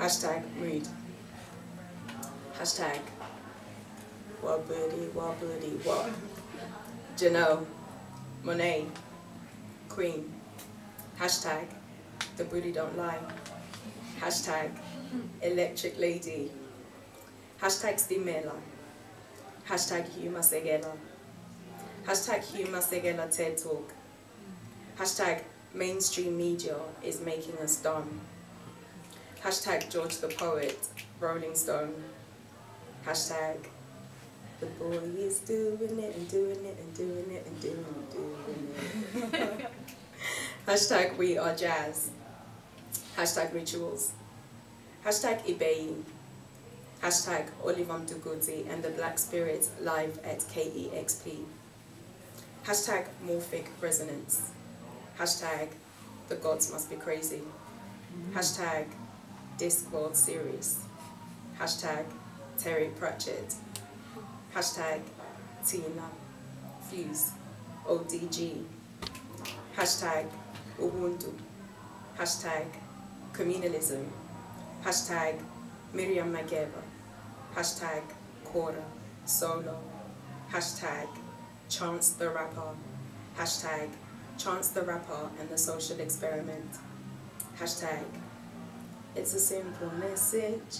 Hashtag mood. Hashtag wobbly wobbly wop. Janelle, Monáe, Queen. Hashtag the booty don't lie. Hashtag electric lady. Hashtag stimela. Hashtag Hugh Masekela. Hashtag Hugh Masekela TED Talk. Hashtag mainstream media is making us dumb. Hashtag George the Poet, Rolling Stone. Hashtag the boy is doing it and doing it and doing it and doing it, doing it. Hashtag we are jazz. Hashtag rituals. Hashtag Ibeyi. Hashtag Oliver Mtukudzi and the Black Spirit live at KEXP. Hashtag Morphic Resonance. Hashtag The Gods Must Be Crazy. Mm-hmm. Hashtag Discworld Series. Hashtag Terry Pratchett. Hashtag Tina Fuse. ODG. Hashtag Ubuntu. Hashtag Communalism. Hashtag Miriam Makeba. Hashtag Kora. Solo. Hashtag Chance the Rapper. Hashtag Chance the Rapper and the Social Experiment. Hashtag It's a simple message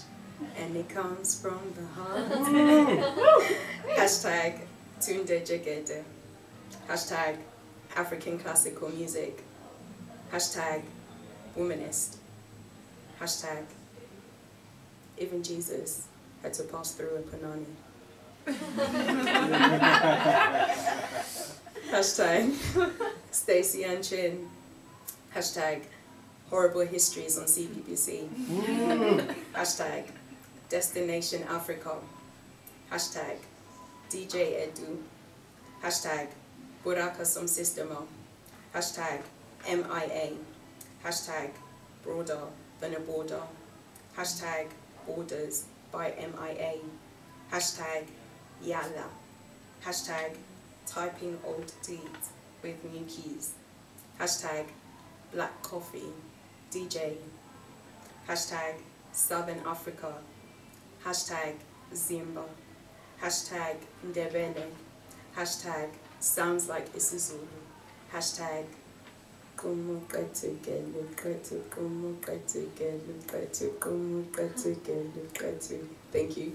and it comes from the heart. Hashtag Tunde Jegede. Hashtag African classical music. Hashtag womanist. Hashtag even Jesus had to pass through a panani. Hashtag Stacey and Chin. Hashtag horrible histories on CBBC. Mm. Hashtag Destination Africa. Hashtag DJ Edu. Hashtag Buraka Som Sistema. Hashtag MIA. Hashtag Broader Than a Border. Hashtag Borders by MIA. Hashtag Yala. Hashtag Typing Old Deeds with New Keys. Hashtag Black Coffee. DJ. Hashtag Southern Africa. Hashtag Zimba. Hashtag Ndebele. Hashtag Sounds Like Isizulu. Hashtag Kumuqathukele qathu kumuqathukele qathu kumuqathukele qathu. Thank you.